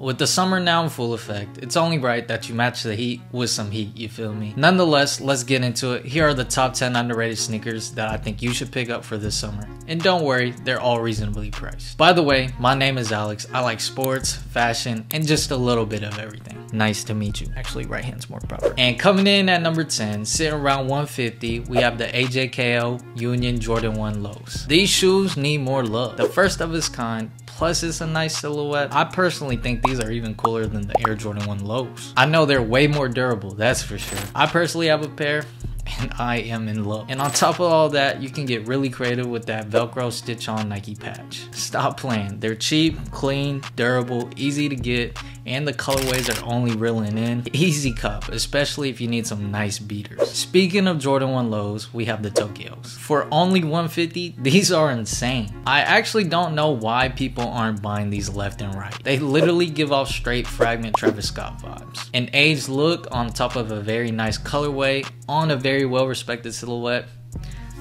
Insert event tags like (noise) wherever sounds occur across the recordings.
With the summer now in full effect, it's only right that you match the heat with some heat, you feel me? Nonetheless, let's get into it. Here are the top 10 underrated sneakers that I think you should pick up for this summer. And don't worry, they're all reasonably priced. By the way, my name is Alex. I like sports, fashion, and just a little bit of everything. Nice to meet you. Actually, right hand's more proper. And coming in at number 10, sitting around 150, we have the AJKO Union Jordan 1 Lows. These shoes need more love. The first of its kind, plus it's a nice silhouette. I personally think these are even cooler than the Air Jordan 1 lows. I know they're way more durable, that's for sure. I personally have a pair and I am in love. And on top of all that, you can get really creative with that Velcro stitch on Nike patch. Stop playing. They're cheap, clean, durable, easy to get, and the colorways are only reeling in. Easy cup, especially if you need some nice beaters. Speaking of Jordan 1 lows, we have the Tokyos. For only 150, these are insane. I actually don't know why people aren't buying these left and right. They literally give off straight fragment Travis Scott vibes. An aged look on top of a very nice colorway on a very well respected silhouette.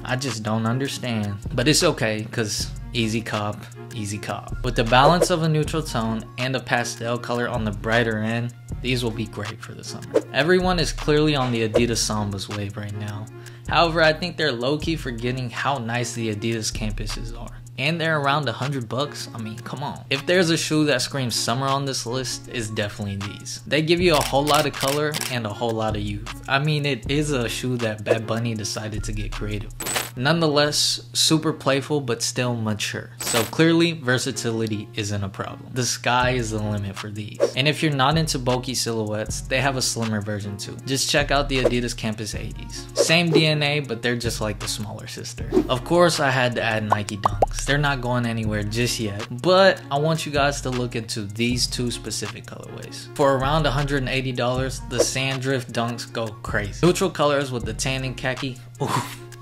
I just don't understand. But it's okay, because easy cop, easy cop. With the balance of a neutral tone and a pastel color on the brighter end, these will be great for the summer. Everyone is clearly on the Adidas Sambas wave right now. However, I think they're low-key forgetting how nice the Adidas campuses are and they're around a hundred bucks. I mean, come on. If there's a shoe that screams summer on this list, it's definitely these. They give you a whole lot of color and a whole lot of youth. I mean, it is a shoe that Bad Bunny decided to get creative with. Nonetheless, super playful but still mature. So clearly, versatility isn't a problem. The sky is the limit for these. And if you're not into bulky silhouettes, they have a slimmer version too. Just check out the Adidas Campus 80s. Same DNA, but they're just like the smaller sister. Of course, I had to add Nike Dunks. They're not going anywhere just yet, but I want you guys to look into these two specific colorways. For around $180, the Sand Drift Dunks go crazy. Neutral colors with the tan and khaki,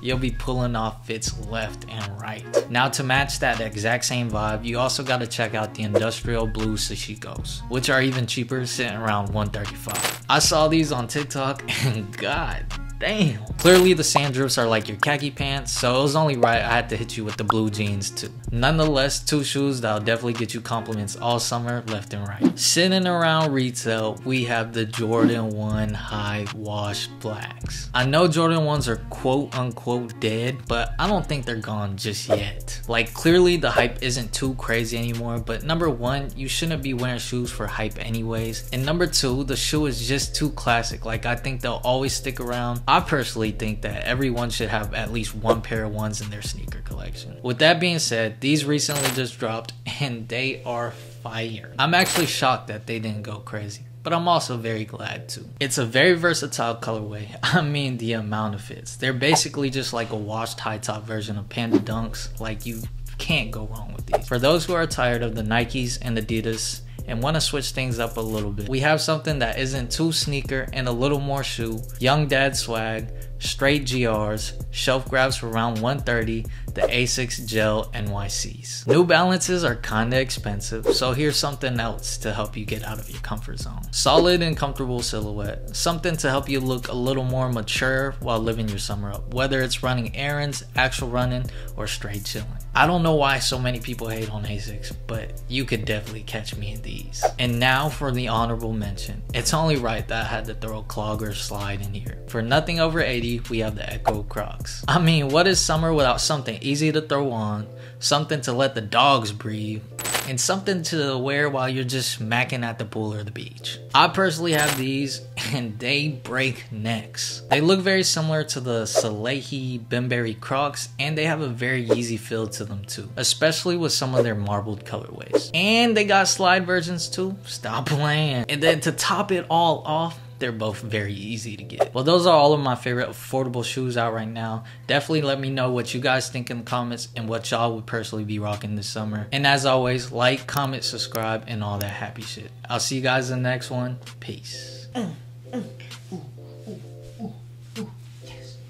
you'll be pulling off fits left and right. Now to match that exact same vibe, you also got to check out the industrial blue Sashikos, which are even cheaper sitting around 135. I saw these on TikTok (laughs) and god Damn. Clearly the sand drifts are like your khaki pants, so it was only right I had to hit you with the blue jeans too. Nonetheless, two shoes that'll definitely get you compliments all summer left and right. Sitting around retail, we have the Jordan 1 High Wash Blacks. I know Jordan 1s are quote unquote dead, but I don't think they're gone just yet. Like clearly the hype isn't too crazy anymore, but number one, you shouldn't be wearing shoes for hype anyways. And number two, the shoe is just too classic. Like I think they'll always stick around I personally think that everyone should have at least one pair of ones in their sneaker collection. With that being said, these recently just dropped and they are fire. I'm actually shocked that they didn't go crazy but I'm also very glad too. It's a very versatile colorway. (laughs) I mean the amount of fits. They're basically just like a washed high top version of Panda Dunks. Like you can't go wrong with these. For those who are tired of the Nikes and Adidas and want to switch things up a little bit. We have something that isn't too sneaker and a little more shoe, young dad swag, straight GRs, shelf grabs for around 130, the Asics Gel NYCs. New Balances are kinda expensive, so here's something else to help you get out of your comfort zone. Solid and comfortable silhouette, something to help you look a little more mature while living your summer up, whether it's running errands, actual running, or straight chilling. I don't know why so many people hate on Asics, but you could definitely catch me in these. And now for the honorable mention. It's only right that I had to throw a clogger slide in here. For nothing over 80, we have the Echo Crocs. I mean, what is summer without something easy to throw on, something to let the dogs breathe, and something to wear while you're just macking at the pool or the beach. I personally have these (laughs) and they break necks. They look very similar to the Salehe Bembury Crocs and they have a very easy feel to them too, especially with some of their marbled colorways. And they got slide versions too. Stop playing. And then to top it all off, they're both very easy to get. Well, those are all of my favorite affordable shoes out right now. Definitely let me know what you guys think in the comments and what y'all would personally be rocking this summer. And as always, like, comment, subscribe, and all that happy shit. I'll see you guys in the next one. Peace.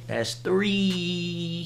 That's three.